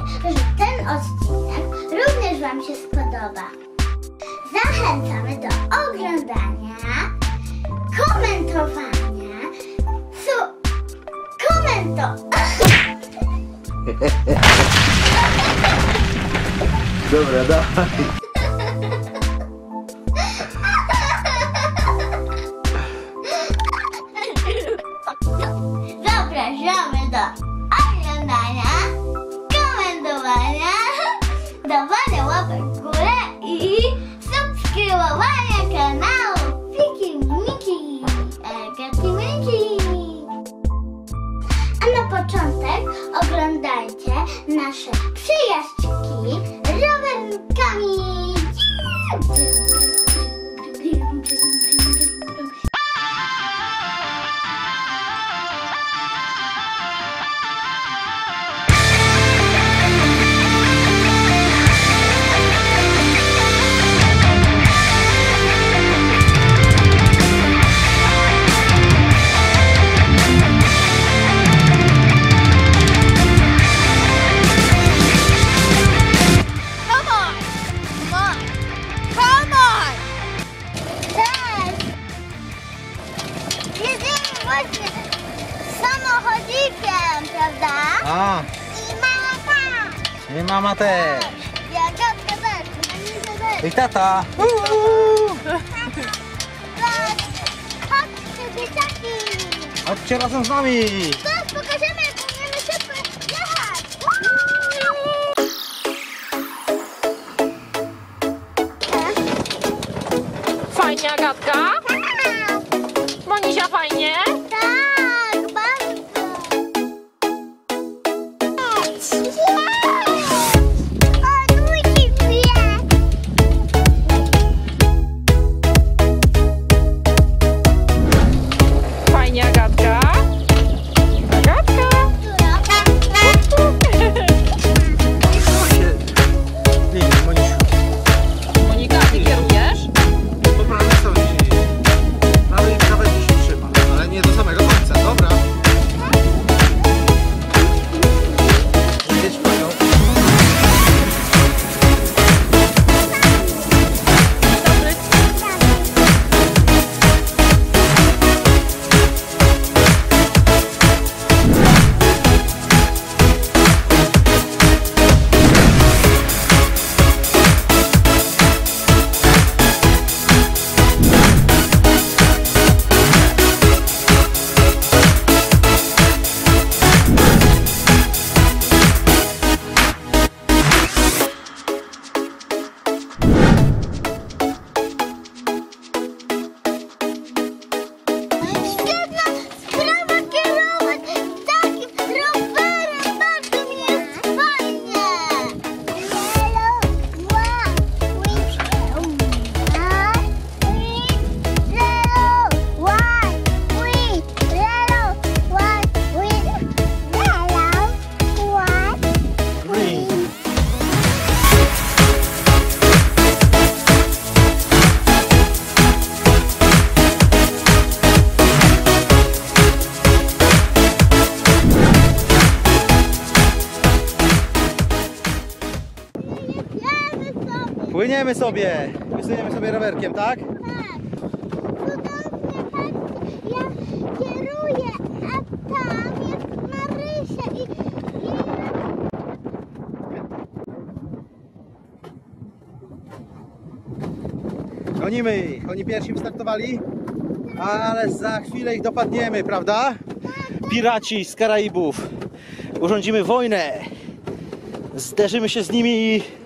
nadzieję, że ten odcinek również Wam się spodoba. Zachęcamy do oglądania, komentowania, su, komento. Dobra, dawaj. Nasze przyjaźdźki rowerkami. Come A, I mama tam! i mama też. Ja gadkę też. I tata. Chodź, Chodźcie, dzieciaki! Chodźcie razem z nami. Teraz pokażemy, jak umiemy szybko jechać! Fajnie, Agatka? Płyniemy sobie. Wysuniemy sobie rowerkiem, tak? Gonimy ich. Oni pierwsi wystartowali, ale za chwilę ich dopadniemy, prawda? Piraci z Karaibów. Urządzimy wojnę. Zderzymy się z nimi i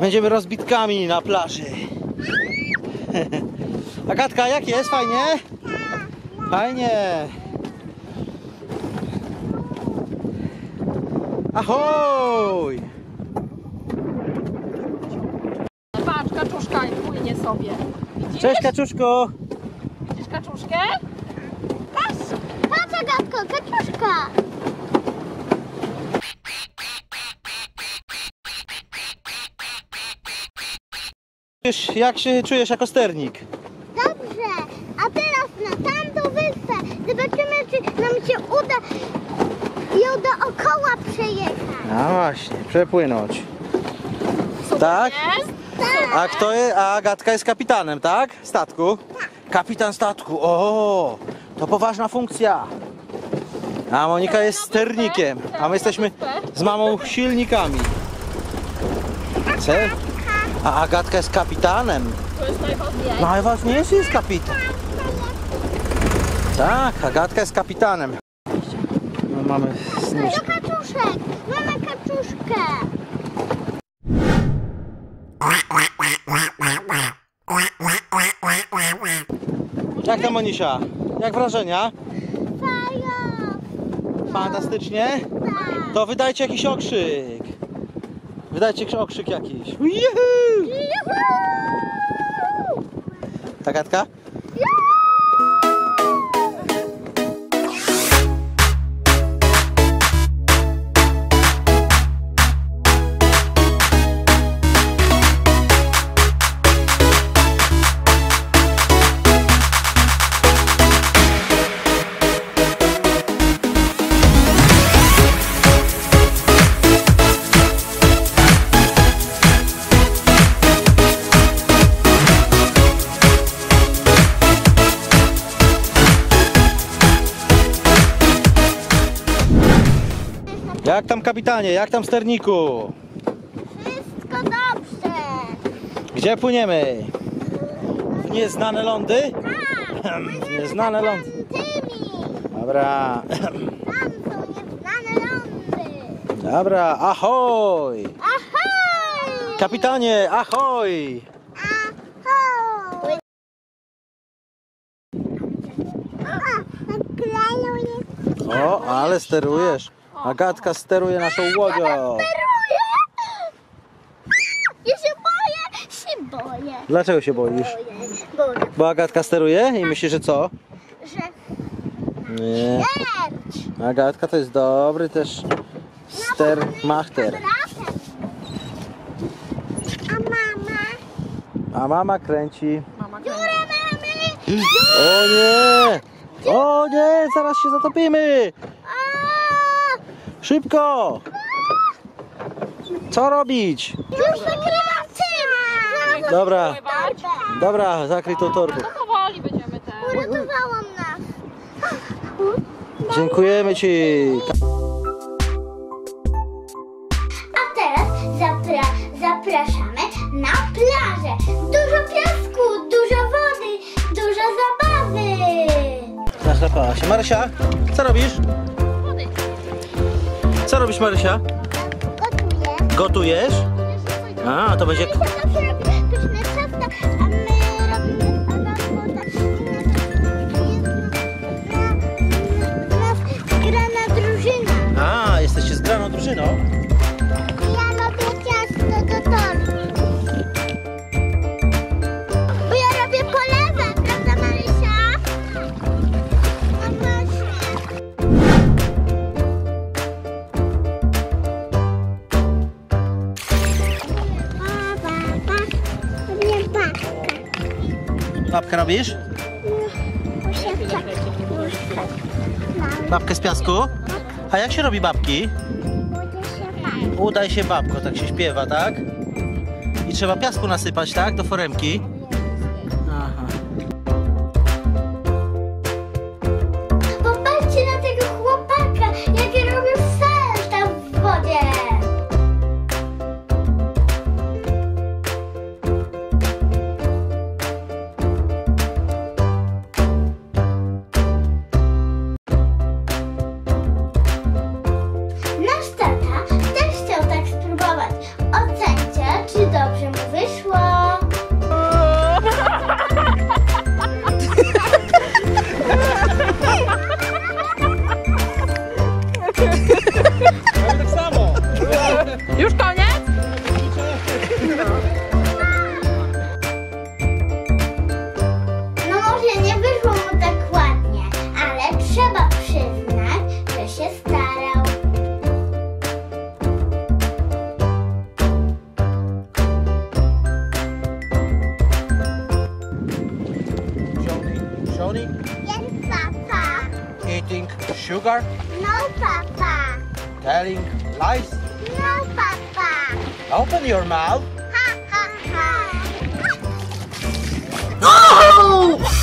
będziemy rozbitkami na plaży. Agatka, jak jest? Fajnie? Fajnie. Ahoj! Patrz, kaczuszka płynie sobie. Widzisz? Cześć kaczuszko! kaczuszkę? Patrz, patrz Agatko, kaczuszka. Wiesz, Jak się czujesz jako sternik? Dobrze, a teraz na tamtą wyspę. Zobaczymy, czy nam się uda ją dookoła przejechać. A właśnie, przepłynąć. Tak? Jest? A kto jest? A Agatka jest kapitanem, tak? Statku? Kapitan statku. O, to poważna funkcja. A Monika jest sternikiem, a my jesteśmy z mamą silnikami. Ce? A Agatka jest kapitanem. To jest najważniejsze. Najważniejszy jest kapitan. Tak, Agatka jest kapitanem. No, mamy To zniżkę. kaczuszek, mamy kaczuszkę. Jak tam Monisia? Jak wrażenia? Fantastycznie? tak. To wydajcie jakiś okrzyk. Wydajcie okrzyk jakiś. Juhu! Juhu! Agatka? Jak kapitanie? Jak tam sterniku? Wszystko dobrze. Gdzie płyniemy? W nieznane lądy? Tak, W nieznane lądy. Dobra. Tam są nieznane lądy. Dobra, ahoj! Ahoj! Kapitanie, ahoj! Ahoj! O, ale sterujesz. Agatka steruje naszą łodzią. Steruję! Ja się boję, się boję. Dlaczego się boisz? Boję, boję, Bo Agatka steruje i myślisz, że co? że Nie. Agatka to jest dobry też ster machter. Bratem. A mama? A mama kręci. Mama Dziurę mamy! O nie! O nie, zaraz się zatopimy! Szybko! Co robić? Już nagrywam tym! Dobra, Torbę. dobra, zakryj tą torbę. To powoli będziemy. Uratowałam nas. Dziękujemy Ci. A teraz zapra zapraszamy na plażę. Dużo piasku, dużo wody, dużo zabawy. Nachlepała się. Marysia, co robisz? Co robisz Marysia? Gotuję. Gotujesz? A, to będzie... A, jesteście zgraną drużyną. Babkę robisz? Babkę z piasku? A jak się robi babki? Udaj się babko, tak się śpiewa, tak? I trzeba piasku nasypać, tak? Do foremki. Open your mouth. Ha,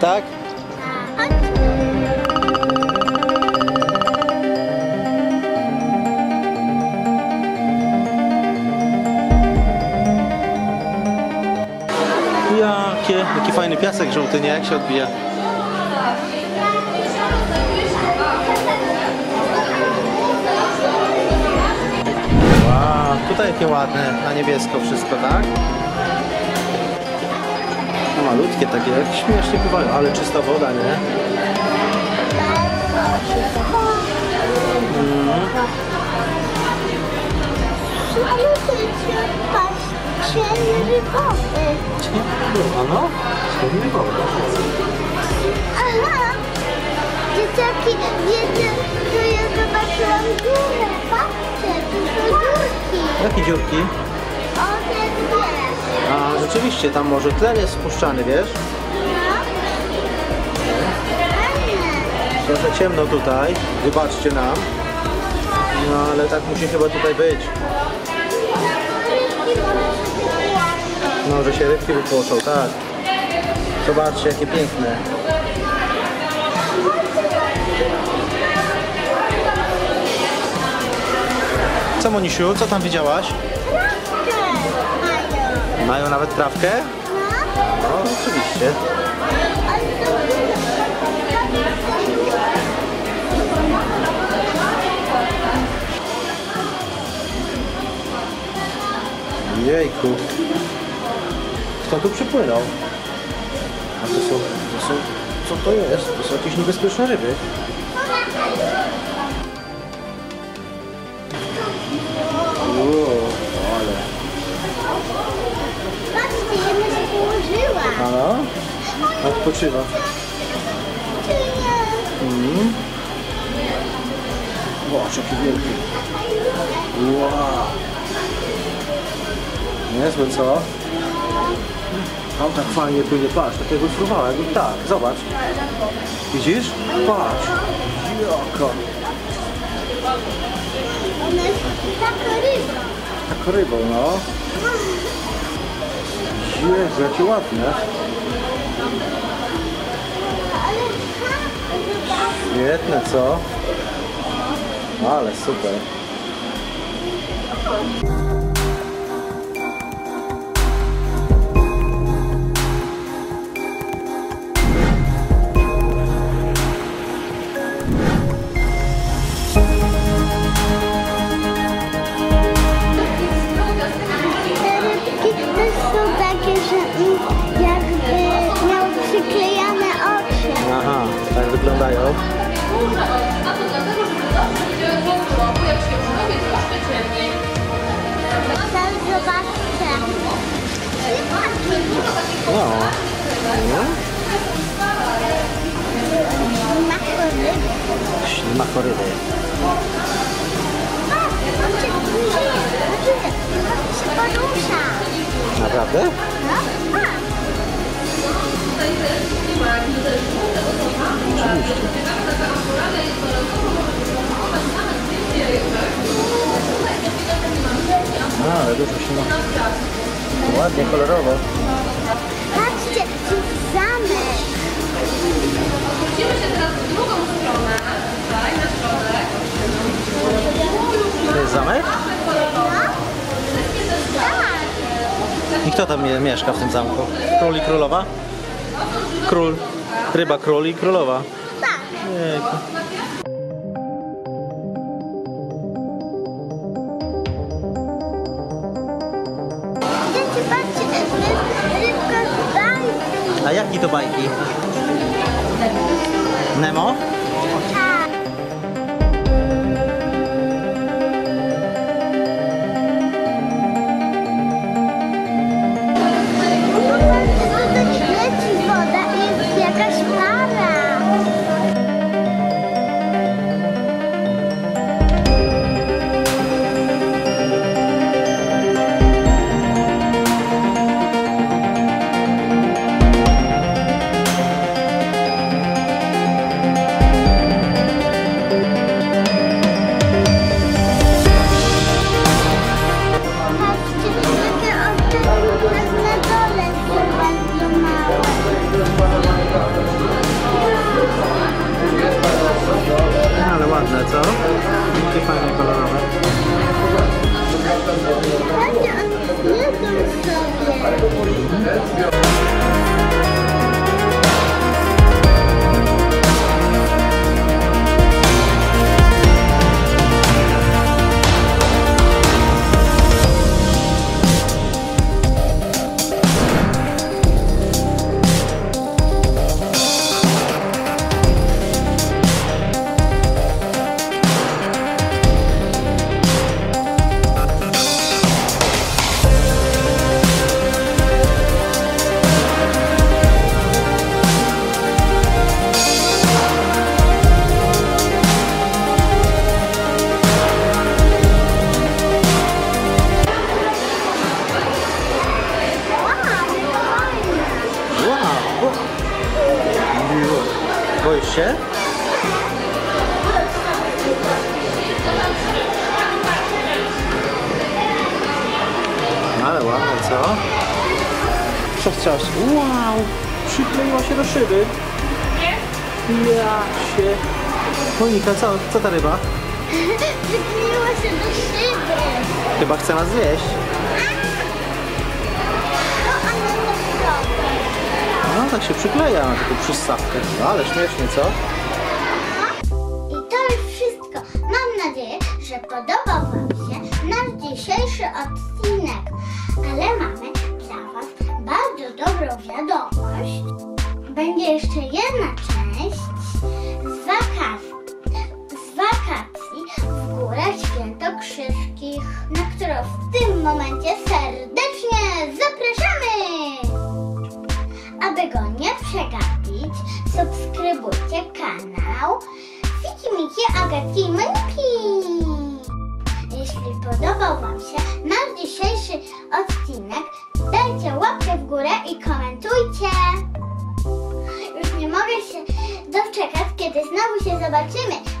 tak? Jakie, jaki fajny piasek żółty, nie? Jak się odbija. Wow, tutaj jakie ładne, na niebiesko wszystko, tak? Malutkie takie, jak śmiesznie pływają, ale czysta woda, nie? Patrzcie, rybowy. No, świetnie woda. Aha! Dzieciaki, wiecie, że ja zobaczyłam dziurę. Patrzcie, tu są dziurki. Jakie dziurki? O, te dwie. A, rzeczywiście, tam może tlen jest spuszczany, wiesz? Trochę ciemno tutaj, wybaczcie nam. No ale tak musi chyba tutaj być. No, że się rybki wypłoszą, tak. Zobaczcie, jakie piękne. Co Monisiu, co tam widziałaś? Mają nawet trawkę? No, oczywiście. Jejku. Kto tu przypłynął? A to są, to są, co to jest? To są jakieś niebezpieczne ryby. Położyła. Halo? Odpoczywa. Mhm. Wow, jakie wielkie. Wow. Niezłe, co? Tam tak fajnie płynie, patrz, tak jakby fruwała, jakby tak, zobacz. Widzisz? Patrz. Jaka. Ona jest taka ryba. Tak rybą, no. Jezu, jakie ładne. Świetne, co? Ale super. Tym zamku? Król i królowa? Król. Ryba, król i królowa. Tak. Jejku. A jaki to bajki? Nemo? Boisz się? Ale ładne, co? Chciałaś? Wow! Przykleiła się do szyby. Jak się... Monika, co, co ta ryba? Przykleiła się do szyby. Chyba chce nas zjeść. No tak się przykleja na taką przystawkę. No ale śmiesznie, co? I to już wszystko. Mam nadzieję, że podobał Wam się nasz dzisiejszy odcinek. Ale mamy dla Was bardzo dobrą wiadomość. Będzie jeszcze jedna część z wakacji, z wakacji w Górach Świętokrzyskich, na którą w tym momencie serdecznie Aby go nie przegapić, subskrybujcie kanał Fiki Miki Agatki Moniki. Jeśli podobał Wam się nasz dzisiejszy odcinek, dajcie łapkę w górę i komentujcie. Już nie mogę się doczekać, kiedy znowu się zobaczymy.